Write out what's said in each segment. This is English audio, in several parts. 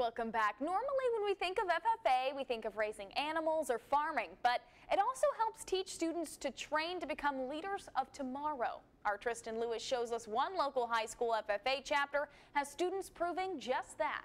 Welcome back. Normally when we think of FFA, we think of raising animals or farming, but it also helps teach students to train to become leaders of tomorrow. Our Tristan Lewis shows us one local high school FFA chapter has students proving just that.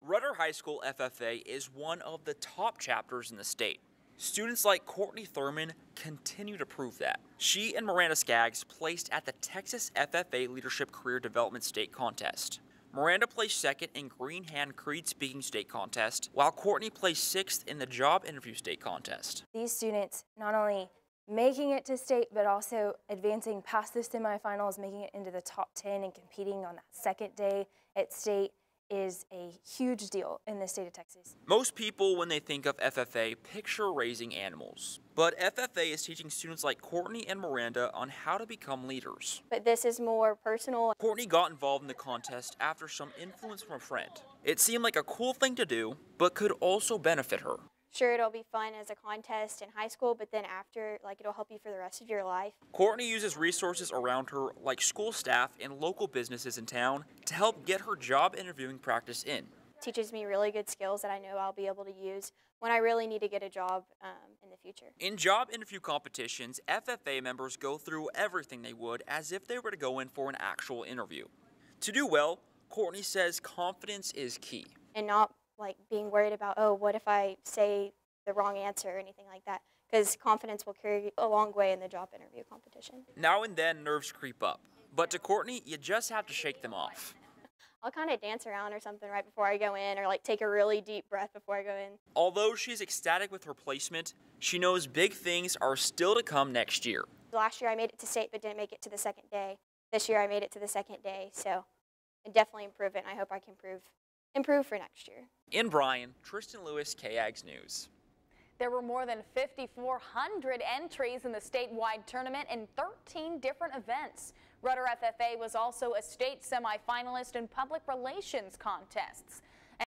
Rudder High School FFA is one of the top chapters in the state. Students like Courtney Thurman continue to prove that. She and Miranda Skaggs placed at the Texas FFA Leadership Career Development State Contest. Miranda placed second in Green Hand Creed Speaking State Contest, while Courtney placed sixth in the Job Interview State Contest. These students not only making it to state, but also advancing past the semifinals, making it into the top 10 and competing on that second day at state is a huge deal in the state of Texas. Most people, when they think of FFA, picture raising animals. But FFA is teaching students like Courtney and Miranda on how to become leaders. But this is more personal. Courtney got involved in the contest after some influence from a friend. It seemed like a cool thing to do, but could also benefit her sure it'll be fun as a contest in high school, but then after, like, it'll help you for the rest of your life. Courtney uses resources around her, like school staff and local businesses in town, to help get her job interviewing practice in. Teaches me really good skills that I know I'll be able to use when I really need to get a job um, in the future. In job interview competitions, FFA members go through everything they would as if they were to go in for an actual interview. To do well, Courtney says confidence is key. And not like being worried about, oh, what if I say the wrong answer or anything like that. Because confidence will carry a long way in the job interview competition. Now and then, nerves creep up. But to Courtney, you just have to shake them off. I'll kind of dance around or something right before I go in, or like take a really deep breath before I go in. Although she's ecstatic with her placement, she knows big things are still to come next year. Last year I made it to state but didn't make it to the second day. This year I made it to the second day, so definitely improve it, and I hope I can improve improve for next year. In Bryan, Tristan Lewis, KAGS News. There were more than 5,400 entries in the statewide tournament in 13 different events. Rudder FFA was also a state semifinalist in public relations contests.